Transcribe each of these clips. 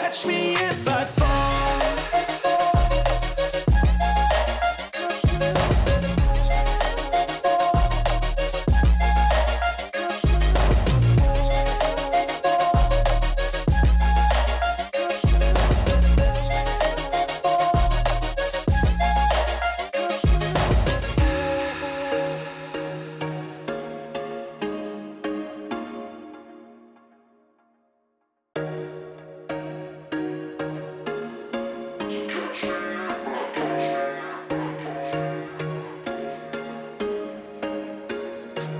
catch me if I fall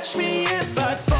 catch me if I fall